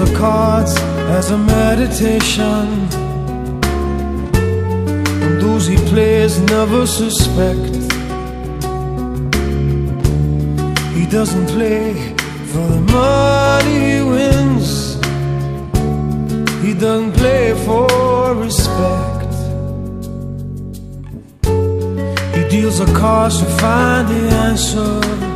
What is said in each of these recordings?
as a meditation. And those he plays never suspect. He doesn't play for the money he wins. He doesn't play for respect. He deals a cards to find the answer.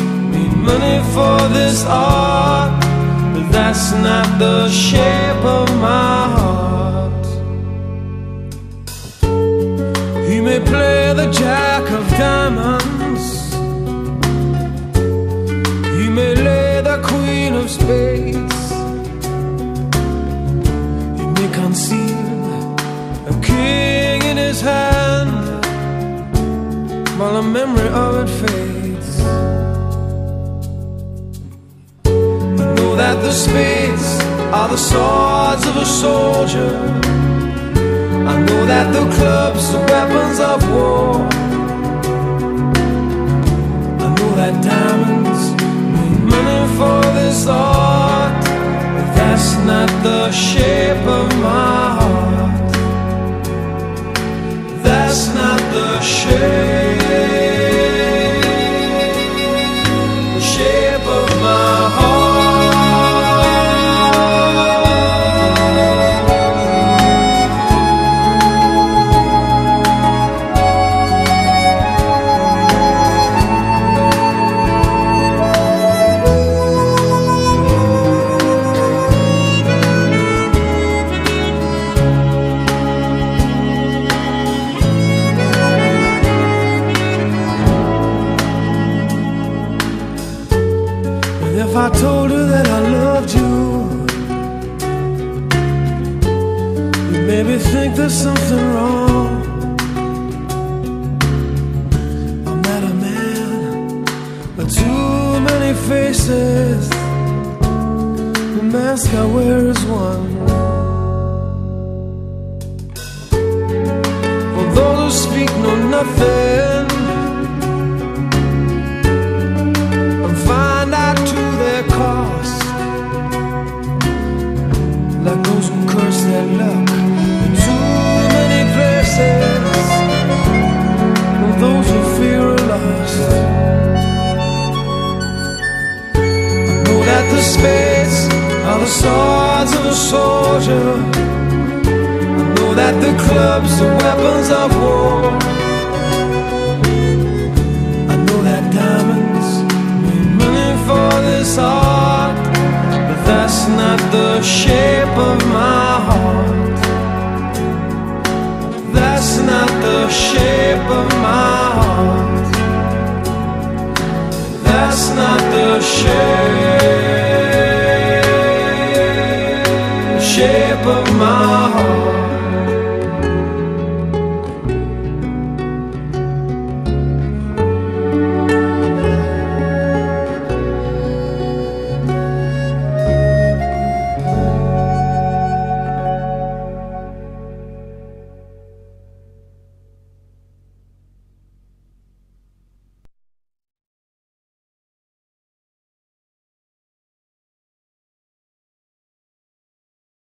for this art. but That's not the shape of my heart. He may play the jack of diamonds. He may lay the queen of spades. He may conceal a king in his hand while the memory of it fades. That the spades are the swords of a soldier. I know that the clubs are weapons of war. I know that diamonds mean money for this art, but that's not the shape of my heart. That's not the shape. I told her that I loved you. You made me think there's something wrong. I'm not a man But too many faces. The mask I wear is one. For those who speak know nothing the swords of a soldier. I know that the clubs are weapons of war. I know that diamonds mean money for this art, but that's not the shape of my heart. That's not the shape of my heart. That's not the shape, shape of my heart.